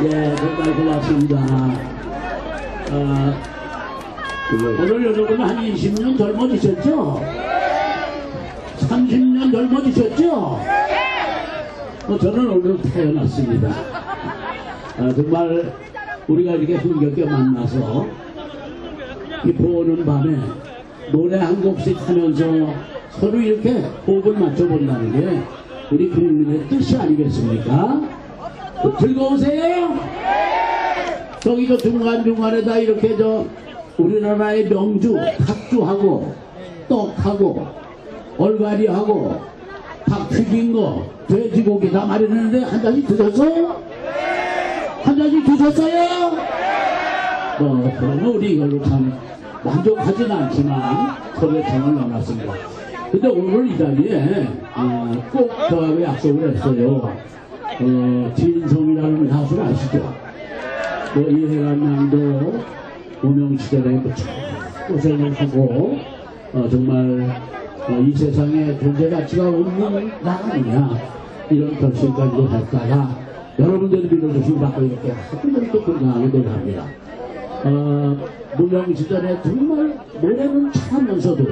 예, 정말 고맙습니다. 아, 오늘 여러분 한 20년 젊어지셨죠? 30년 젊어지셨죠? 어, 저는 오늘 태어났습니다. 아, 정말 우리가 이렇게 흥겹게 만나서 이 보는 밤에 노래 한 곡씩 하면서 서로 이렇게 호흡을 맞춰본다는 게 우리 국민의 뜻이 아니겠습니까? 어, 즐거우세요? 저기 저 중간중간에 다 이렇게 저 우리나라의 명주 탁주하고 떡하고 얼갈이하고 닭 튀긴 거 돼지고기 다 마련했는데 한 잔씩 드셨어요? 한 잔씩 드셨어요? 뭐 그러면 우리 이걸로 참 만족하지는 않지만 서로의 정을 나눴습니다. 근데 오늘 이 자리에 어, 꼭 저하고 약속을 했어요. 어, 진성이라는 가수를 아시죠? 뭐 이해관 양도 무명시대에 무척 고생을 하고 어, 정말 어, 이 세상에 존재 가치가 없는 나 아니냐 이런 결심까지도 했다가 여러분들이 밀어주시고 받고 이렇게 하루는 또 건강하게 노래합니다. 어, 무명 시절에 정말 노래는 잘하면서도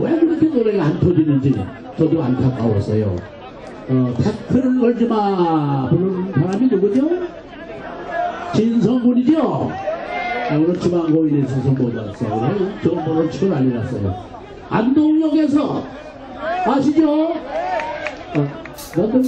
왜 그렇게 노래가 안 터지는지 저도 안타까웠어요. 어, 태클을 걸지 마 부르는 사람이 누구죠? 진성군이죠? 아, 오늘 지방고인에 있어서 못 왔어요. 저 번호 치고 난리 났어요. 안동역에서 아시죠? 어, 나도